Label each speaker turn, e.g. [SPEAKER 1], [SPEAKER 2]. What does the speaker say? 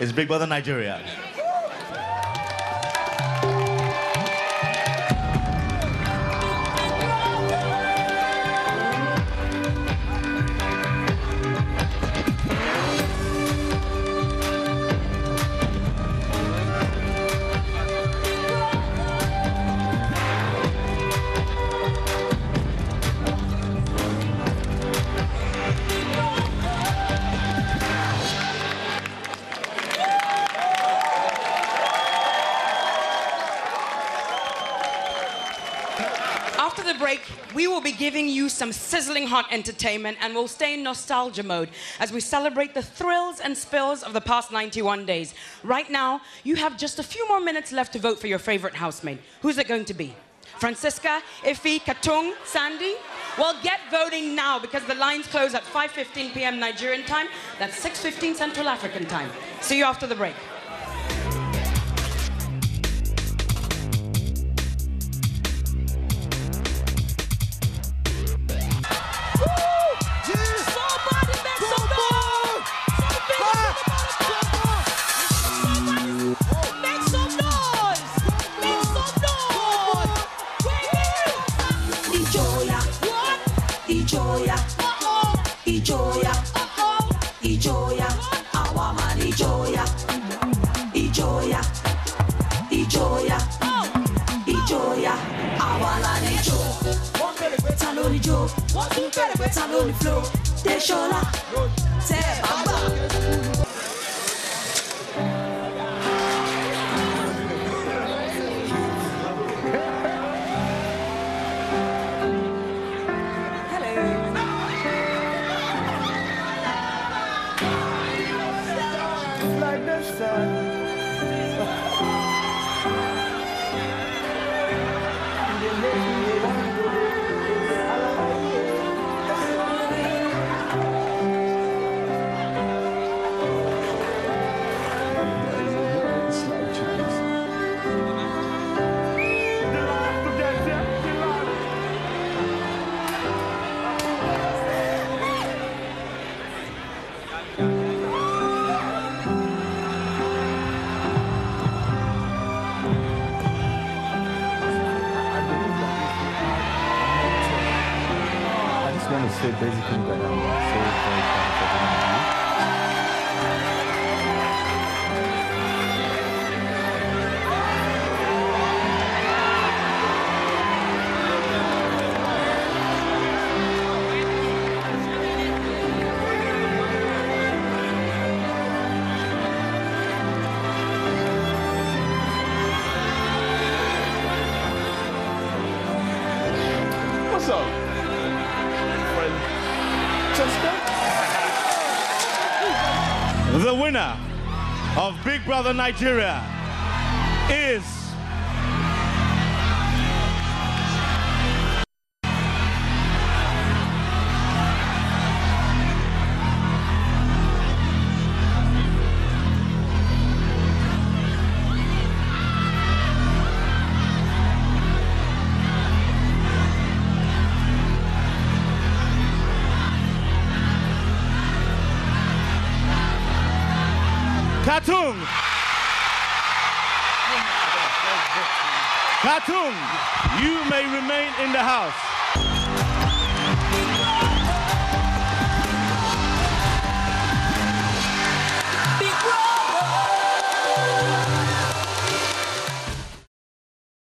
[SPEAKER 1] is Big Brother Nigeria.
[SPEAKER 2] After the break, we will be giving you some sizzling hot entertainment and we'll stay in nostalgia mode as we celebrate the thrills and spills of the past 91 days. Right now, you have just a few more minutes left to vote for your favorite housemate. Who's it going to be? Francisca, Ife, Katung, Sandy? Well, get voting now because the lines close at 5.15 p.m. Nigerian time. That's 6.15 Central African time. See you after the break.
[SPEAKER 3] Ijoya, our man Ijoya, Ijoya, Ijoya, Ijoya, our man Ijo. Ta ló ní jó? Ta ló ní flow? Deshola, tẹ́ bàbá.
[SPEAKER 4] Like the sun.
[SPEAKER 5] 本の聖帝塾みたいなのが正
[SPEAKER 4] 解され。Chester?
[SPEAKER 1] The winner of Big Brother Nigeria is. Katung. Katung, you may remain in the house.